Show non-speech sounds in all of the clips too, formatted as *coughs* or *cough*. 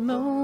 moment,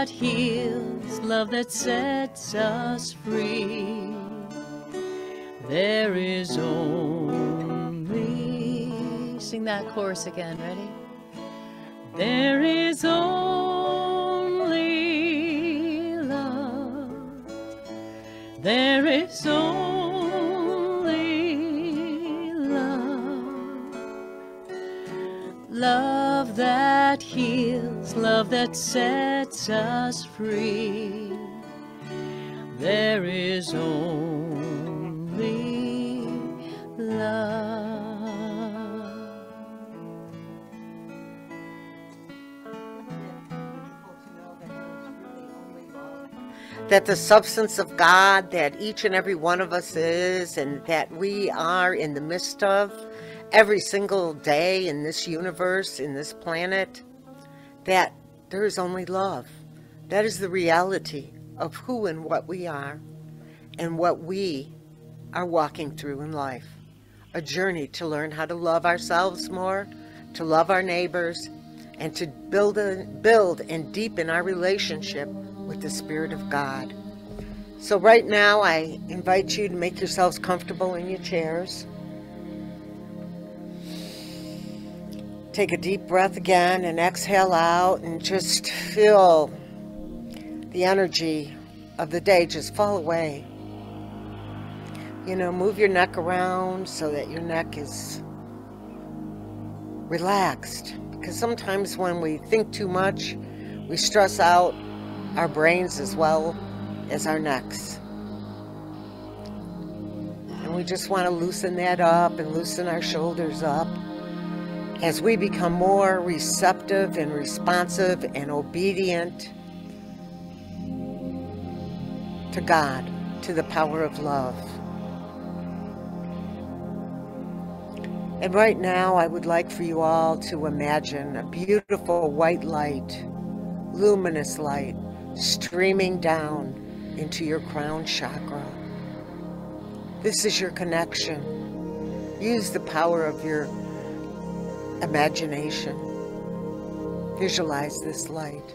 that heals, love that sets us free. There is only. Sing that chorus again, ready? There is only love. There is only love that sets us free. There is only love. that the substance of God that each and every one of us is, and that we are in the midst of every single day in this universe, in this planet, that there is only love. That is the reality of who and what we are and what we are walking through in life. A journey to learn how to love ourselves more, to love our neighbors, and to build, a, build and deepen our relationship with the Spirit of God. So right now I invite you to make yourselves comfortable in your chairs. Take a deep breath again and exhale out and just feel the energy of the day just fall away. You know, move your neck around so that your neck is relaxed. Because sometimes when we think too much, we stress out our brains as well as our necks. And we just want to loosen that up and loosen our shoulders up as we become more receptive and responsive and obedient to God, to the power of love. And right now, I would like for you all to imagine a beautiful white light, luminous light, streaming down into your crown chakra. This is your connection. Use the power of your imagination. Visualize this light.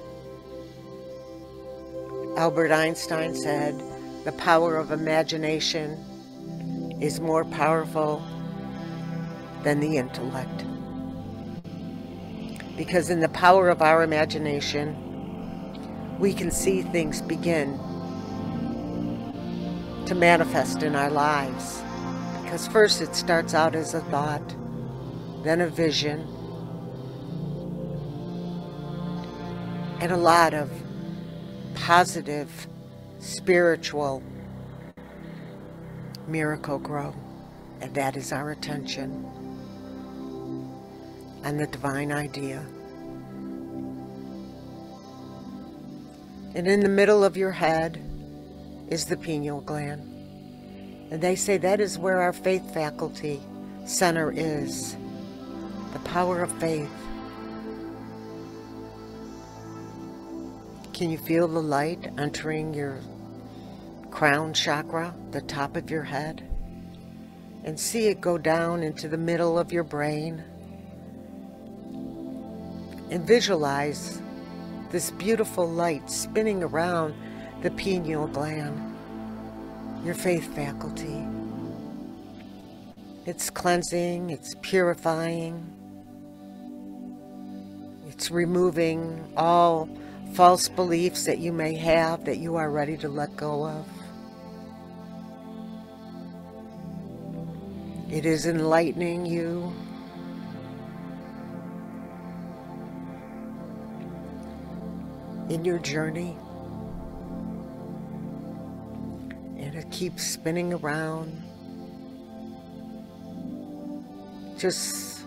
Albert Einstein said, the power of imagination is more powerful than the intellect. Because in the power of our imagination, we can see things begin to manifest in our lives. Because first it starts out as a thought, then a vision, and a lot of positive, spiritual miracle grow. And that is our attention and the divine idea. And in the middle of your head is the pineal gland. And they say that is where our faith faculty center is. The power of faith. Can you feel the light entering your crown chakra, the top of your head? And see it go down into the middle of your brain. And visualize this beautiful light spinning around the pineal gland, your faith faculty. It's cleansing, it's purifying, it's removing all false beliefs that you may have that you are ready to let go of. It is enlightening you. In your journey, and it keeps spinning around. Just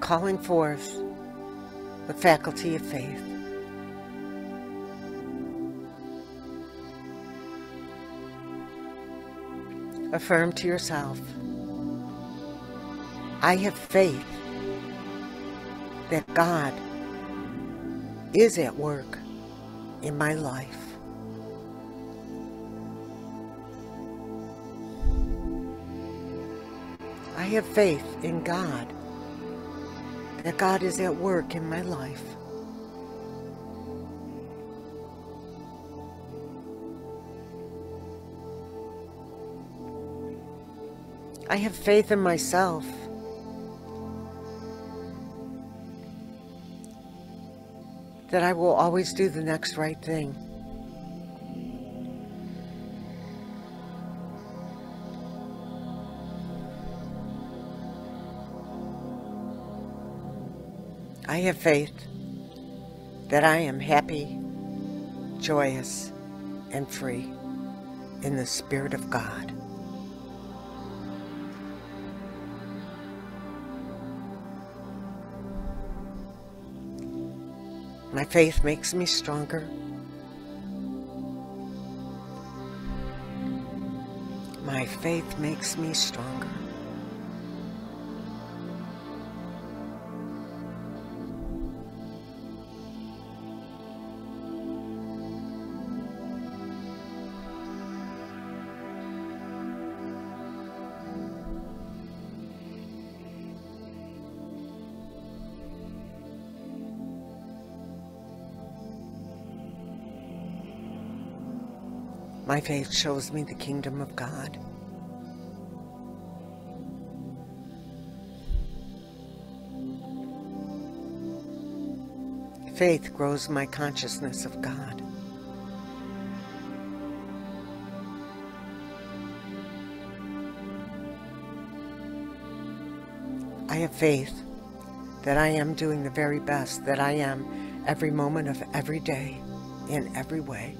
calling forth the faculty of faith. Affirm to yourself, I have faith that God is at work in my life. I have faith in God, that God is at work in my life. I have faith in myself. That I will always do the next right thing. I have faith that I am happy, joyous, and free in the Spirit of God. My faith makes me stronger. My faith makes me stronger. My faith shows me the kingdom of God. Faith grows my consciousness of God. I have faith that I am doing the very best that I am every moment of every day in every way.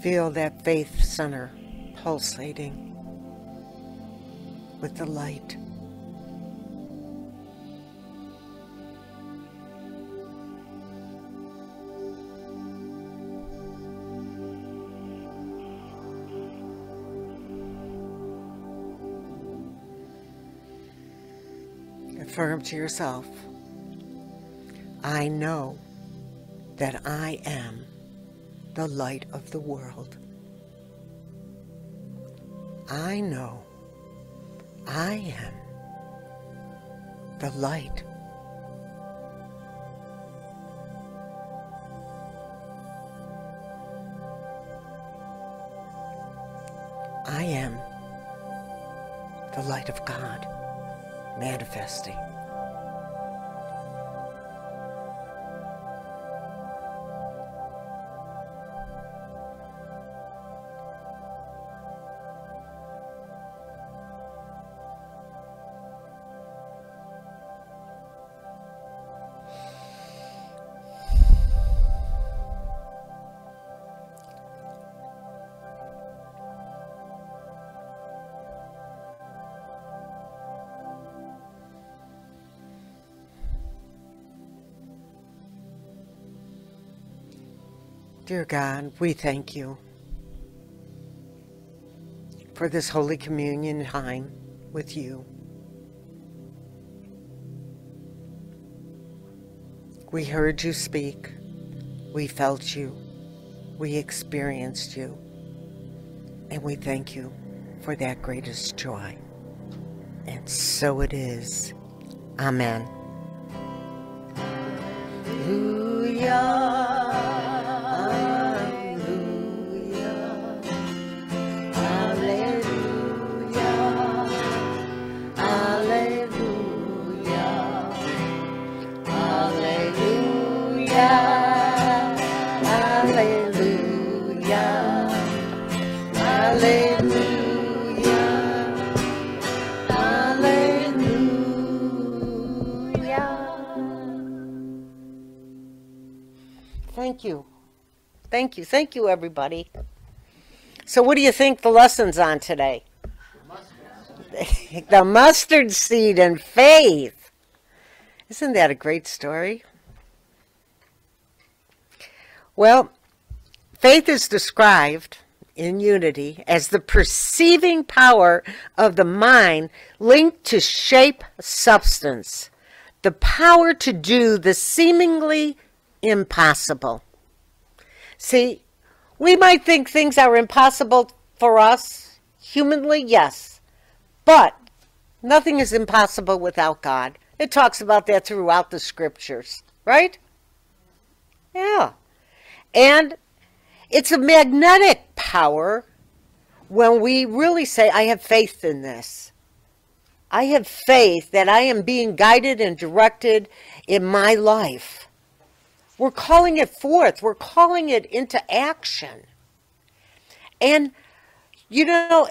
Feel that faith center pulsating with the light. Affirm to yourself, I know that I am the light of the world. I know I am the light. I am the light of God manifesting. Dear God, we thank you for this Holy Communion time with you. We heard you speak. We felt you. We experienced you. And we thank you for that greatest joy. And so it is. Amen. Thank you. Thank you, everybody. So, what do you think the lesson's on today? *laughs* the mustard seed and faith. Isn't that a great story? Well, faith is described in unity as the perceiving power of the mind linked to shape substance, the power to do the seemingly impossible. See, we might think things are impossible for us, humanly, yes, but nothing is impossible without God. It talks about that throughout the scriptures, right? Yeah. And it's a magnetic power when we really say, I have faith in this. I have faith that I am being guided and directed in my life. We're calling it forth. We're calling it into action. And, you know,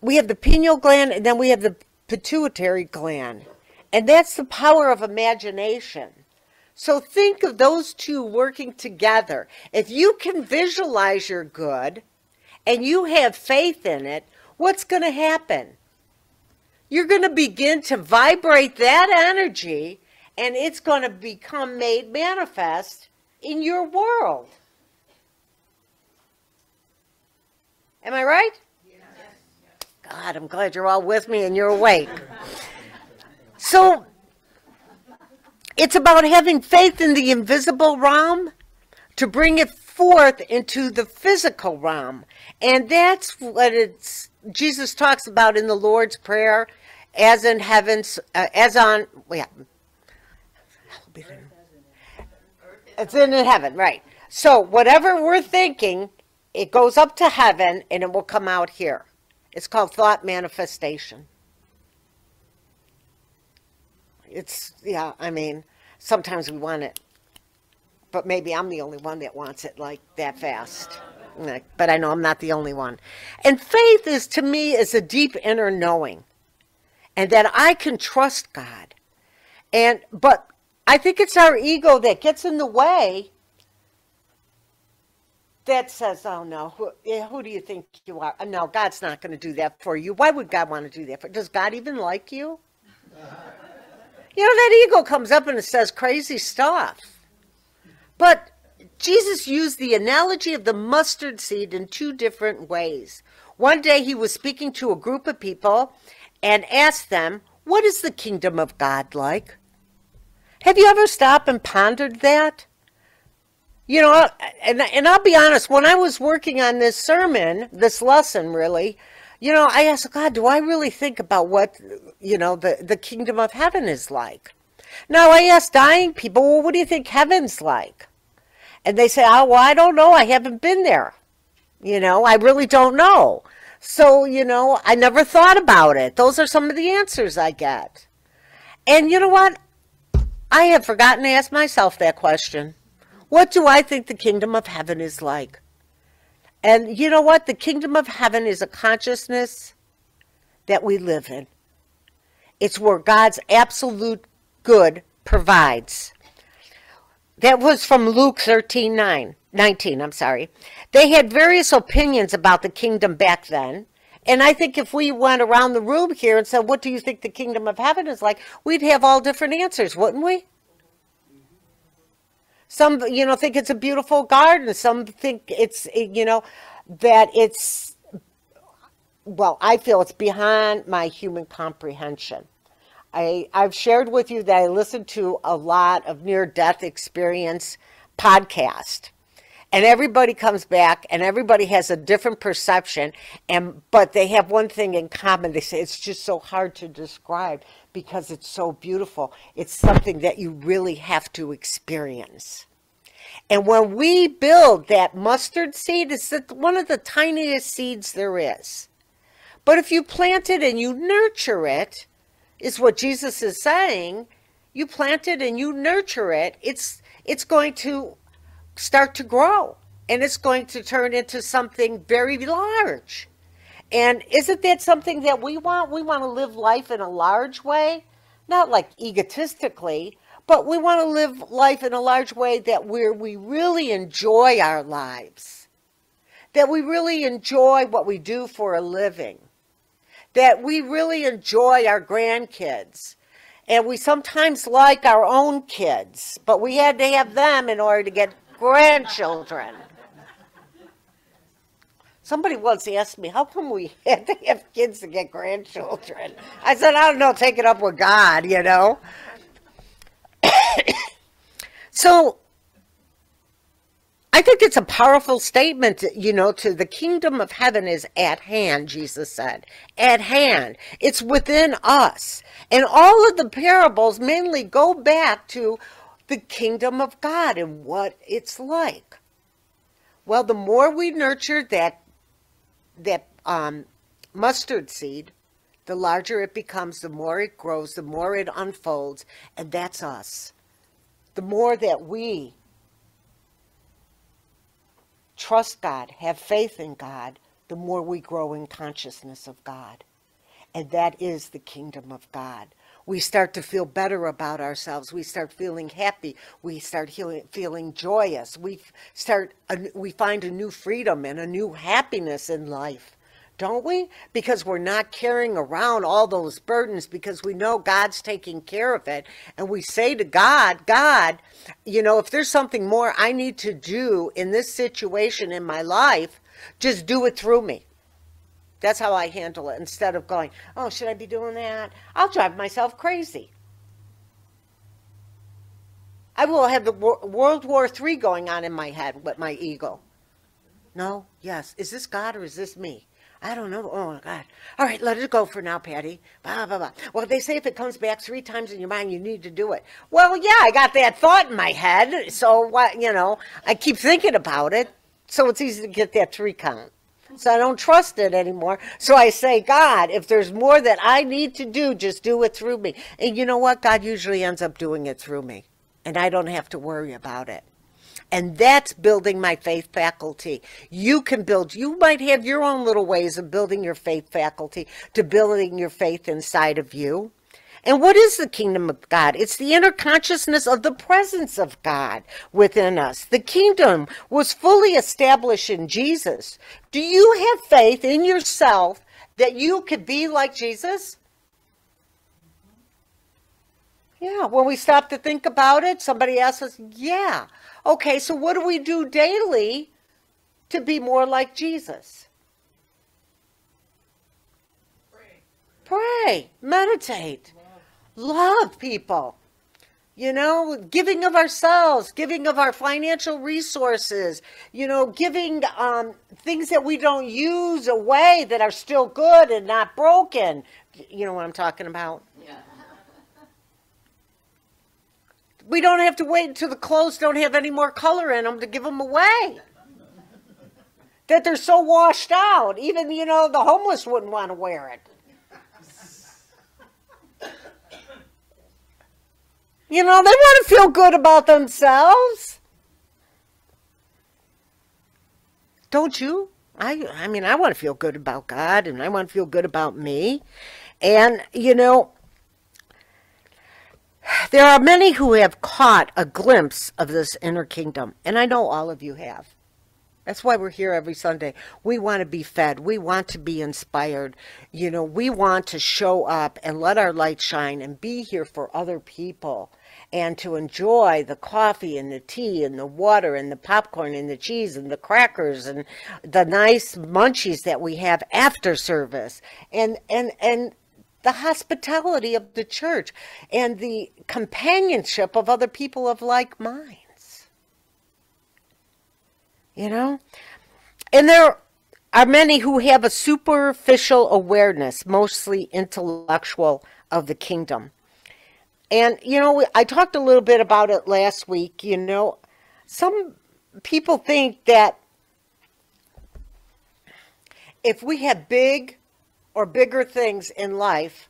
we have the pineal gland and then we have the pituitary gland. And that's the power of imagination. So think of those two working together. If you can visualize your good and you have faith in it, what's going to happen? You're going to begin to vibrate that energy and it's going to become made manifest in your world. Am I right? God, I'm glad you're all with me and you're awake. So it's about having faith in the invisible realm to bring it forth into the physical realm. And that's what it's Jesus talks about in the Lord's Prayer, as in heavens, uh, as on, yeah. It's in heaven, right. So whatever we're thinking, it goes up to heaven and it will come out here. It's called thought manifestation. It's, yeah, I mean, sometimes we want it, but maybe I'm the only one that wants it like that fast. But I know I'm not the only one. And faith is, to me, is a deep inner knowing and that I can trust God. And, but I think it's our ego that gets in the way that says, oh no, who, who do you think you are? Uh, no, God's not going to do that for you. Why would God want to do that for Does God even like you? You know, that ego comes up and it says crazy stuff. But Jesus used the analogy of the mustard seed in two different ways. One day he was speaking to a group of people and asked them, What is the kingdom of God like? Have you ever stopped and pondered that? You know, and, and I'll be honest, when I was working on this sermon, this lesson really, you know, I asked God, do I really think about what, you know, the, the kingdom of heaven is like? Now, I ask dying people, well, what do you think heaven's like? And they say, oh, well, I don't know. I haven't been there. You know, I really don't know. So, you know, I never thought about it. Those are some of the answers I get. And you know what? I have forgotten to ask myself that question. What do I think the kingdom of heaven is like? And you know what? The kingdom of heaven is a consciousness that we live in. It's where God's absolute good provides. That was from Luke 13 9, 19, I'm sorry. They had various opinions about the kingdom back then. And I think if we went around the room here and said, What do you think the kingdom of heaven is like? We'd have all different answers, wouldn't we? Some, you know, think it's a beautiful garden. Some think it's, you know, that it's, well, I feel it's behind my human comprehension. I, I've shared with you that I listen to a lot of near death experience podcast and everybody comes back and everybody has a different perception and but they have one thing in common. They say it's just so hard to describe because it's so beautiful. It's something that you really have to experience. And when we build that mustard seed it's one of the tiniest seeds there is. But if you plant it and you nurture it is what jesus is saying you plant it and you nurture it it's it's going to start to grow and it's going to turn into something very large. And isn't that something that we want? We want to live life in a large way, not like egotistically, but we want to live life in a large way that where we really enjoy our lives, that we really enjoy what we do for a living, that we really enjoy our grandkids. And we sometimes like our own kids, but we had to have them in order to get grandchildren. Somebody once asked me, how come we *laughs* had to have kids to get grandchildren? I said, I don't know, take it up with God, you know? *coughs* so I think it's a powerful statement, you know, to the kingdom of heaven is at hand, Jesus said. At hand. It's within us. And all of the parables mainly go back to the kingdom of God and what it's like. Well, the more we nurture that that um, mustard seed, the larger it becomes, the more it grows, the more it unfolds, and that's us. The more that we trust God, have faith in God, the more we grow in consciousness of God. And that is the kingdom of God. We start to feel better about ourselves. We start feeling happy. We start feeling, feeling joyous. We start, we find a new freedom and a new happiness in life don't we? Because we're not carrying around all those burdens because we know God's taking care of it. And we say to God, God, you know, if there's something more I need to do in this situation in my life, just do it through me. That's how I handle it instead of going, oh, should I be doing that? I'll drive myself crazy. I will have the World War III going on in my head with my ego. No, yes. Is this God or is this me? I don't know. Oh, my God. All right, let it go for now, Patty. Blah, blah, blah. Well, they say if it comes back three times in your mind, you need to do it. Well, yeah, I got that thought in my head. So, what, you know, I keep thinking about it. So it's easy to get that three count. So I don't trust it anymore. So I say, God, if there's more that I need to do, just do it through me. And you know what? God usually ends up doing it through me. And I don't have to worry about it. And that's building my faith faculty. You can build, you might have your own little ways of building your faith faculty to building your faith inside of you. And what is the kingdom of God? It's the inner consciousness of the presence of God within us. The kingdom was fully established in Jesus. Do you have faith in yourself that you could be like Jesus? Yeah, when we stop to think about it, somebody asks us, yeah. Okay, so what do we do daily to be more like Jesus? Pray, Pray. meditate, love. people. You know, giving of ourselves, giving of our financial resources, you know, giving um, things that we don't use away that are still good and not broken. You know what I'm talking about? Yeah. we don't have to wait until the clothes don't have any more color in them to give them away. that they're so washed out. Even, you know, the homeless wouldn't want to wear it. You know, they want to feel good about themselves. Don't you? I I mean, I want to feel good about God and I want to feel good about me. And, you know, there are many who have caught a glimpse of this inner kingdom, and I know all of you have. That's why we're here every Sunday. We want to be fed. We want to be inspired. You know, we want to show up and let our light shine and be here for other people and to enjoy the coffee and the tea and the water and the popcorn and the cheese and the crackers and the nice munchies that we have after service. And and and the hospitality of the church and the companionship of other people of like minds. You know? And there are many who have a superficial awareness, mostly intellectual, of the kingdom. And, you know, I talked a little bit about it last week. You know, some people think that if we have big or bigger things in life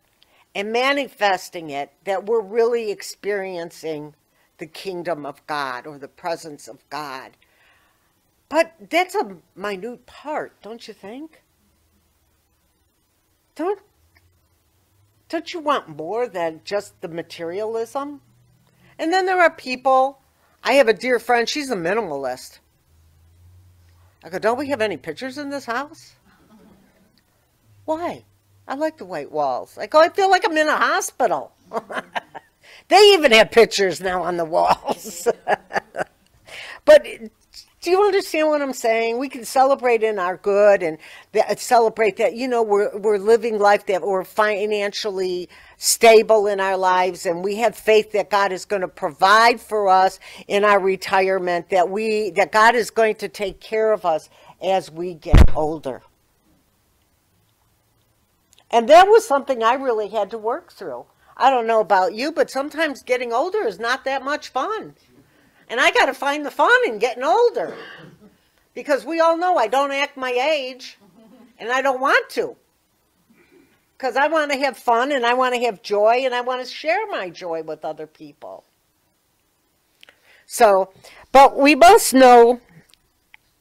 and manifesting it that we're really experiencing the kingdom of God or the presence of God. But that's a minute part, don't you think? Don't don't you want more than just the materialism? And then there are people, I have a dear friend, she's a minimalist. I go, don't we have any pictures in this house? Why? I like the white walls. I go, I feel like I'm in a hospital. *laughs* they even have pictures now on the walls. *laughs* but do you understand what I'm saying? We can celebrate in our good and that, uh, celebrate that, you know, we're, we're living life that we're financially stable in our lives and we have faith that God is going to provide for us in our retirement, that we, that God is going to take care of us as we get older. And that was something I really had to work through. I don't know about you, but sometimes getting older is not that much fun. And I got to find the fun in getting older. Because we all know I don't act my age, and I don't want to. Because I want to have fun, and I want to have joy, and I want to share my joy with other people. So, but we must know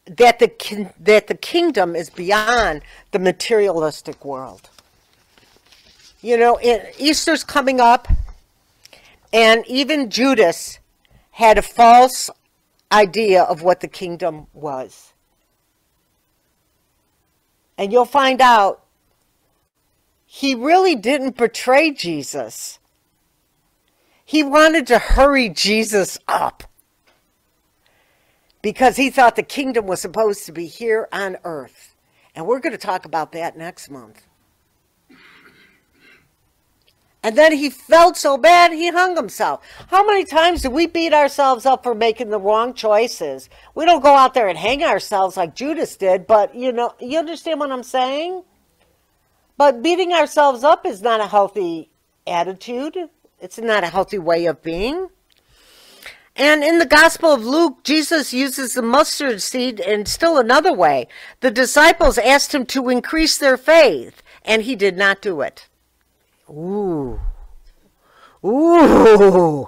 that the that the kingdom is beyond the materialistic world. You know, Easter's coming up, and even Judas had a false idea of what the kingdom was. And you'll find out he really didn't betray Jesus. He wanted to hurry Jesus up because he thought the kingdom was supposed to be here on earth. And we're going to talk about that next month. And then he felt so bad, he hung himself. How many times do we beat ourselves up for making the wrong choices? We don't go out there and hang ourselves like Judas did, but you know, you understand what I'm saying? But beating ourselves up is not a healthy attitude. It's not a healthy way of being. And in the Gospel of Luke, Jesus uses the mustard seed in still another way. The disciples asked him to increase their faith, and he did not do it. Ooh. Ooh.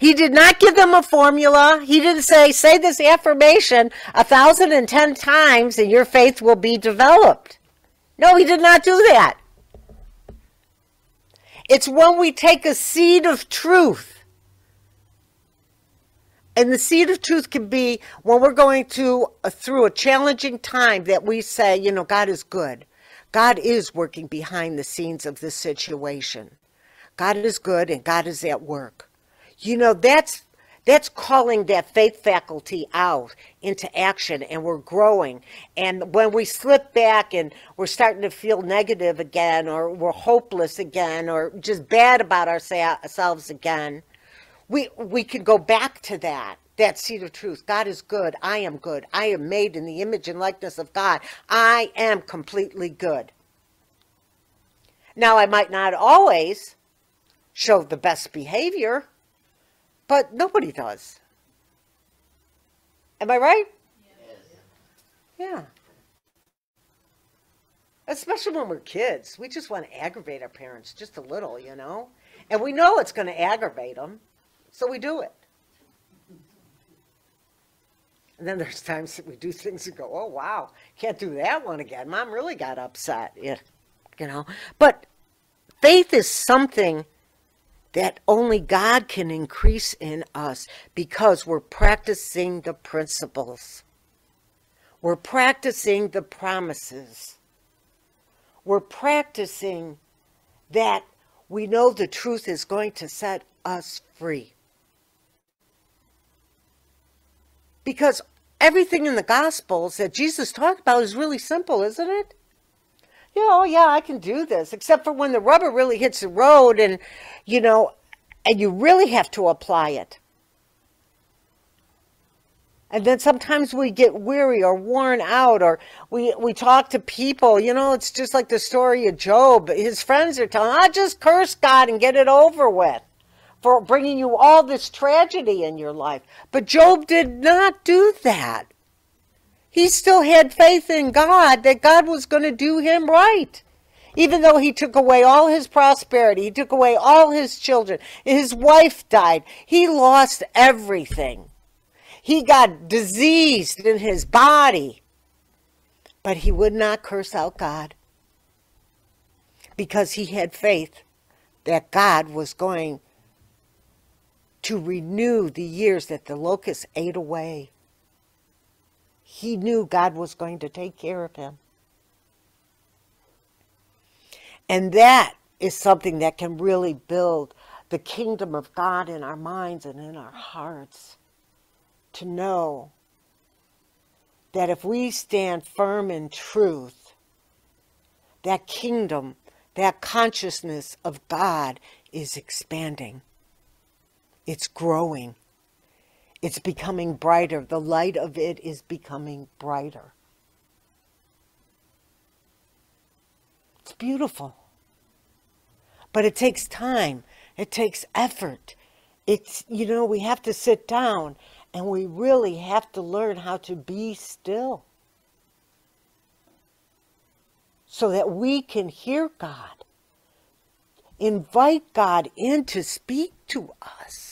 He did not give them a formula. He didn't say, say this affirmation a thousand and ten times and your faith will be developed. No, he did not do that. It's when we take a seed of truth. And the seed of truth can be when we're going to uh, through a challenging time that we say, you know, God is good. God is working behind the scenes of this situation. God is good and God is at work. You know, that's that's calling that faith faculty out into action and we're growing. And when we slip back and we're starting to feel negative again or we're hopeless again or just bad about ourselves again, we we can go back to that that seed of truth. God is good. I am good. I am made in the image and likeness of God. I am completely good. Now, I might not always show the best behavior, but nobody does. Am I right? Yes. Yeah. Especially when we're kids. We just want to aggravate our parents just a little, you know? And we know it's going to aggravate them, so we do it. And then there's times that we do things and go, oh, wow, can't do that one again. Mom really got upset. Yeah, you know. But faith is something that only God can increase in us because we're practicing the principles. We're practicing the promises. We're practicing that we know the truth is going to set us free. Because everything in the Gospels that Jesus talked about is really simple, isn't it? Yeah, oh yeah, I can do this. Except for when the rubber really hits the road and, you know, and you really have to apply it. And then sometimes we get weary or worn out or we, we talk to people, you know, it's just like the story of Job. His friends are telling, I just curse God and get it over with for bringing you all this tragedy in your life. But Job did not do that. He still had faith in God that God was going to do him right. Even though he took away all his prosperity, he took away all his children, his wife died, he lost everything. He got diseased in his body. But he would not curse out God because he had faith that God was going to renew the years that the locust ate away. He knew God was going to take care of him. And that is something that can really build the kingdom of God in our minds and in our hearts. To know that if we stand firm in truth, that kingdom, that consciousness of God is expanding. It's growing. It's becoming brighter. The light of it is becoming brighter. It's beautiful. But it takes time. It takes effort. It's, you know, we have to sit down and we really have to learn how to be still so that we can hear God. Invite God in to speak to us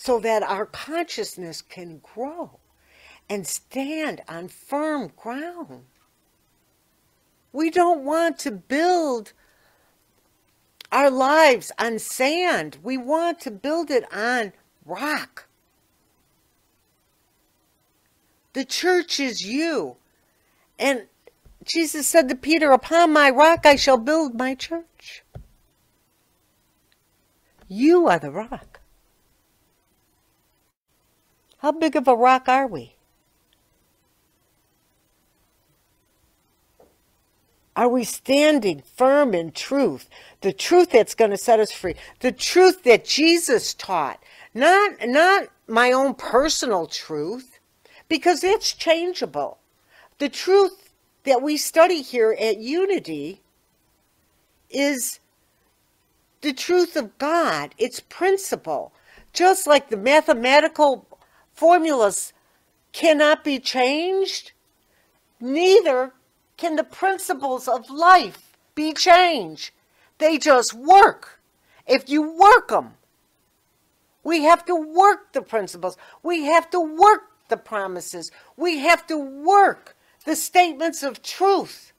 so that our consciousness can grow and stand on firm ground. We don't want to build our lives on sand. We want to build it on rock. The church is you. And Jesus said to Peter, Upon my rock I shall build my church. You are the rock. How big of a rock are we? Are we standing firm in truth? The truth that's going to set us free. The truth that Jesus taught. Not, not my own personal truth, because it's changeable. The truth that we study here at Unity is the truth of God, its principle. Just like the mathematical formulas cannot be changed, neither can the principles of life be changed. They just work. If you work them, we have to work the principles. We have to work the promises. We have to work the statements of truth.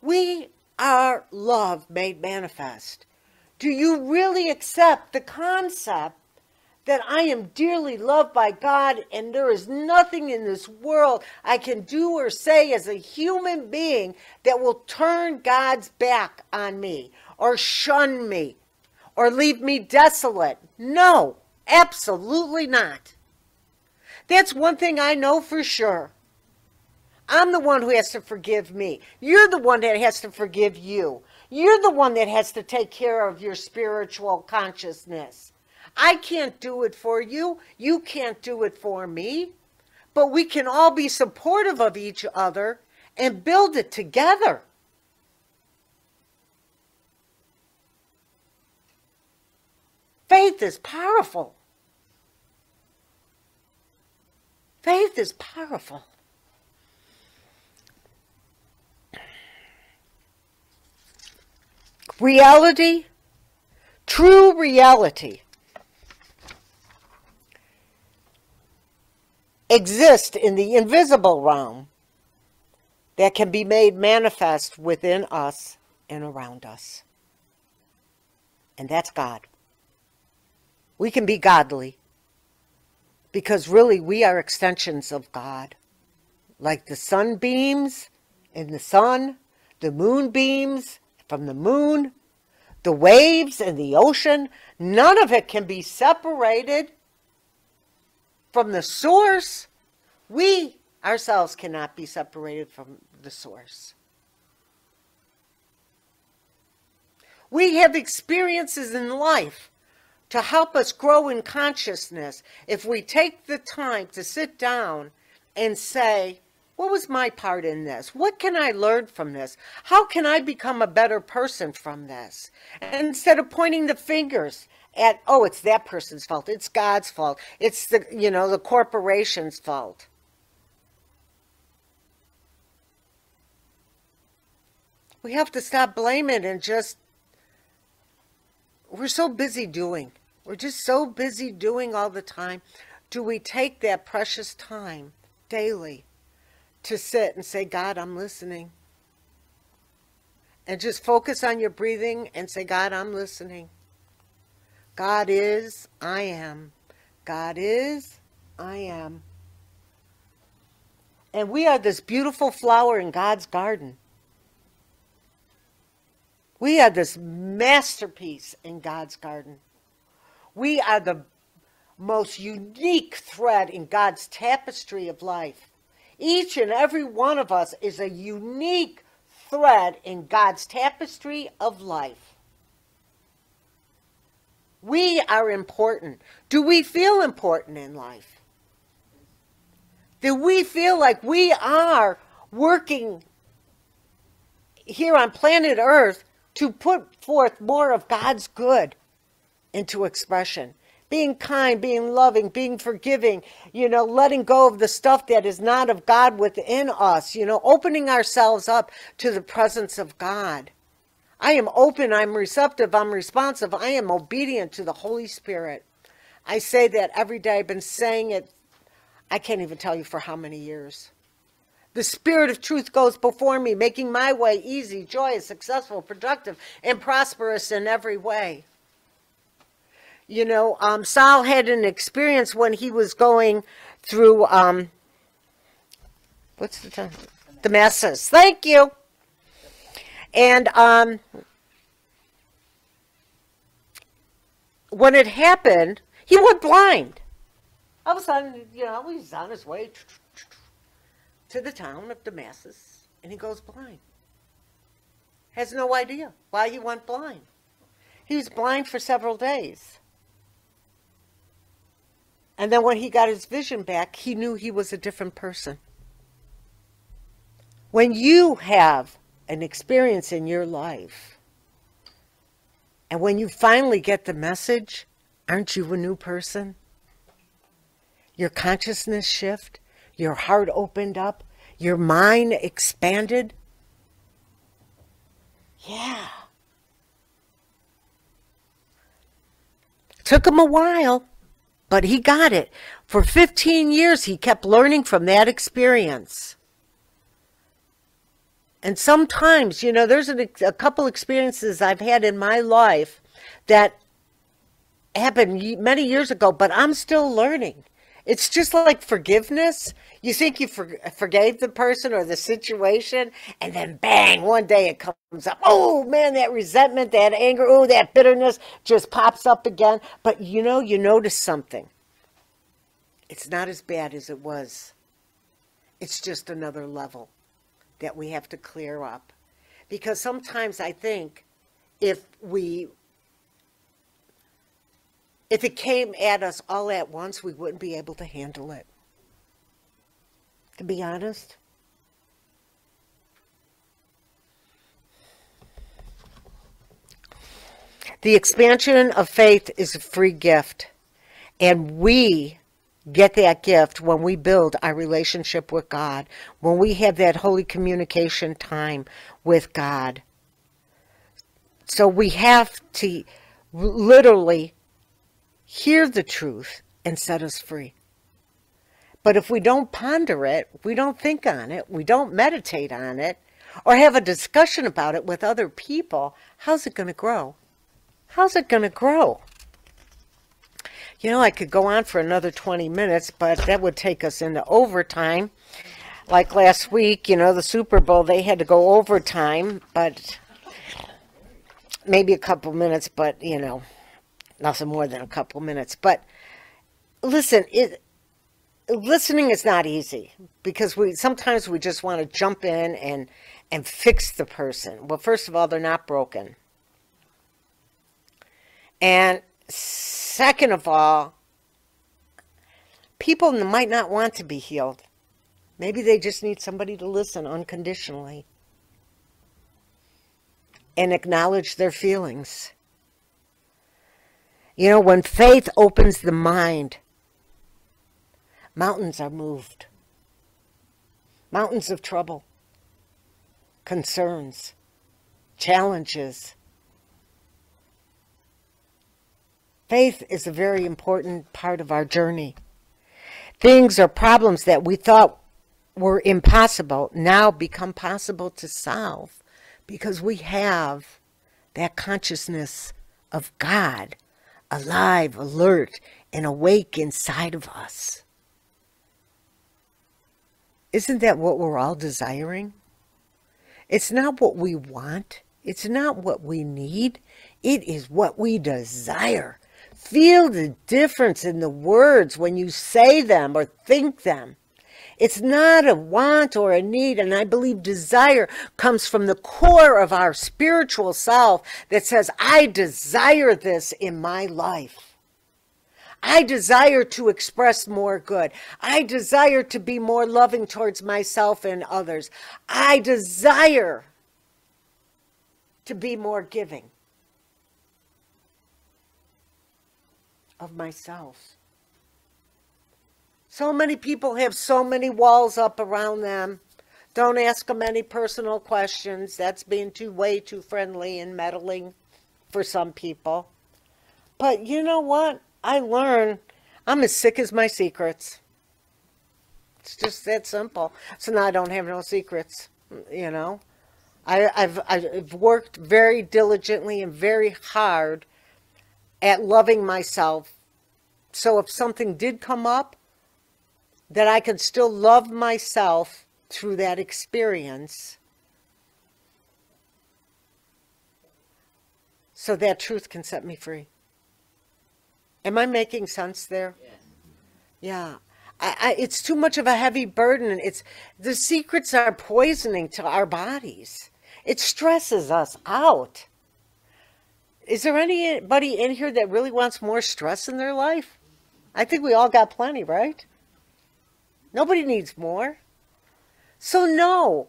We are love made manifest. Do you really accept the concept that I am dearly loved by God and there is nothing in this world I can do or say as a human being that will turn God's back on me or shun me or leave me desolate. No, absolutely not. That's one thing I know for sure. I'm the one who has to forgive me. You're the one that has to forgive you. You're the one that has to take care of your spiritual consciousness. I can't do it for you. You can't do it for me. But we can all be supportive of each other and build it together. Faith is powerful. Faith is powerful. Reality, true reality exist in the invisible realm that can be made manifest within us and around us. And that's God. We can be godly because really we are extensions of God. Like the sunbeams in the sun, the moonbeams from the moon, the waves and the ocean, none of it can be separated from the source, we ourselves cannot be separated from the source. We have experiences in life to help us grow in consciousness. If we take the time to sit down and say, what was my part in this? What can I learn from this? How can I become a better person from this? And instead of pointing the fingers at, oh, it's that person's fault. It's God's fault. It's the, you know, the corporation's fault. We have to stop blaming and just, we're so busy doing. We're just so busy doing all the time. Do we take that precious time daily to sit and say, God, I'm listening? and just focus on your breathing and say, God, I'm listening. God is, I am. God is, I am. And we are this beautiful flower in God's garden. We are this masterpiece in God's garden. We are the most unique thread in God's tapestry of life. Each and every one of us is a unique thread in God's tapestry of life. We are important. Do we feel important in life? Do we feel like we are working here on planet Earth to put forth more of God's good into expression? Being kind, being loving, being forgiving, you know, letting go of the stuff that is not of God within us, you know, opening ourselves up to the presence of God. I am open, I'm receptive, I'm responsive, I am obedient to the Holy Spirit. I say that every day. I've been saying it, I can't even tell you for how many years. The Spirit of truth goes before me, making my way easy, joyous, successful, productive, and prosperous in every way. You know, um, Saul had an experience when he was going through, um, what's the time? Damascus. Thank you. And um, when it happened, he went blind. All of a sudden, you know, he's on his way to the town of Damascus, and he goes blind. Has no idea why he went blind. He was blind for several days. And then when he got his vision back, he knew he was a different person. When you have an experience in your life, and when you finally get the message, aren't you a new person? Your consciousness shift, your heart opened up, your mind expanded. Yeah. Took him a while. But he got it. For 15 years, he kept learning from that experience. And sometimes, you know, there's a, a couple experiences I've had in my life that happened many years ago, but I'm still learning. It's just like forgiveness. You think you for, forgave the person or the situation, and then bang, one day it comes up. Oh man, that resentment, that anger, oh, that bitterness just pops up again. But you know, you notice something. It's not as bad as it was. It's just another level that we have to clear up. Because sometimes I think if we if it came at us all at once, we wouldn't be able to handle it. To be honest. The expansion of faith is a free gift. And we get that gift when we build our relationship with God, when we have that holy communication time with God. So we have to literally hear the truth and set us free. But if we don't ponder it, we don't think on it, we don't meditate on it, or have a discussion about it with other people, how's it going to grow? How's it going to grow? You know, I could go on for another 20 minutes, but that would take us into overtime. Like last week, you know, the Super Bowl, they had to go overtime, but maybe a couple minutes, but, you know, nothing more than a couple minutes. But listen, it listening is not easy because we sometimes we just want to jump in and and fix the person. Well, first of all, they're not broken. And second of all, people might not want to be healed. Maybe they just need somebody to listen unconditionally and acknowledge their feelings. You know, when faith opens the mind, mountains are moved. Mountains of trouble, concerns, challenges. Faith is a very important part of our journey. Things or problems that we thought were impossible now become possible to solve because we have that consciousness of God alive, alert, and awake inside of us. Isn't that what we're all desiring? It's not what we want. It's not what we need. It is what we desire. Feel the difference in the words when you say them or think them. It's not a want or a need, and I believe desire comes from the core of our spiritual self that says, I desire this in my life. I desire to express more good. I desire to be more loving towards myself and others. I desire to be more giving of myself. So many people have so many walls up around them. Don't ask them any personal questions. That's being too way too friendly and meddling for some people. But you know what? I learn I'm as sick as my secrets. It's just that simple. So now I don't have no secrets, you know. I, I've, I've worked very diligently and very hard at loving myself. So if something did come up, that I could still love myself through that experience. So that truth can set me free. Am I making sense there? Yes. Yeah. I, I, it's too much of a heavy burden. It's the secrets are poisoning to our bodies. It stresses us out. Is there anybody in here that really wants more stress in their life? I think we all got plenty, right? Nobody needs more. So no.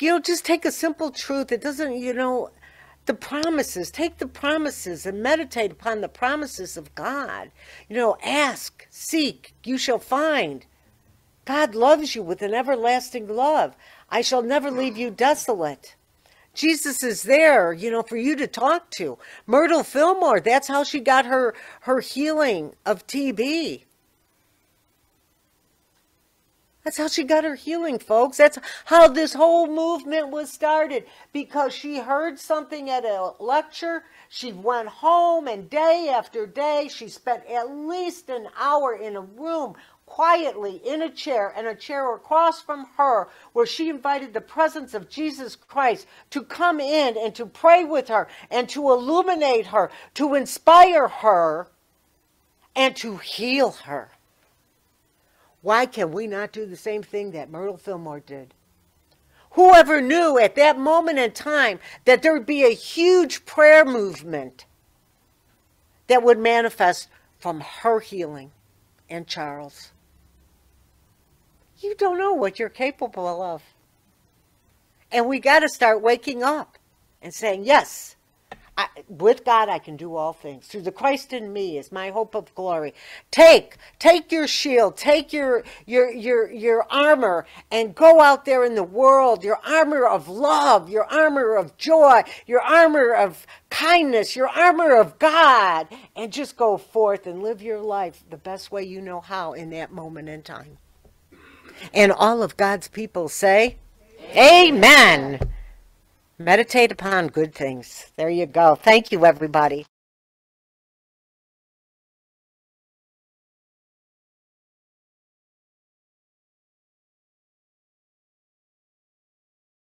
You know, just take a simple truth. It doesn't, you know, the promises, take the promises and meditate upon the promises of God. You know, ask, seek, you shall find. God loves you with an everlasting love. I shall never leave you desolate. Jesus is there, you know, for you to talk to. Myrtle Fillmore, that's how she got her her healing of TB. That's how she got her healing, folks. That's how this whole movement was started because she heard something at a lecture. She went home and day after day, she spent at least an hour in a room quietly in a chair and a chair across from her where she invited the presence of Jesus Christ to come in and to pray with her and to illuminate her, to inspire her, and to heal her. Why can we not do the same thing that Myrtle Fillmore did? Whoever knew at that moment in time that there would be a huge prayer movement that would manifest from her healing and Charles? you don't know what you're capable of. And we got to start waking up and saying, yes, I, with God I can do all things. Through the Christ in me is my hope of glory. Take, take your shield, take your your your your armor and go out there in the world, your armor of love, your armor of joy, your armor of kindness, your armor of God, and just go forth and live your life the best way you know how in that moment in time. And all of God's people say, Amen. Amen. Meditate upon good things. There you go. Thank you, everybody.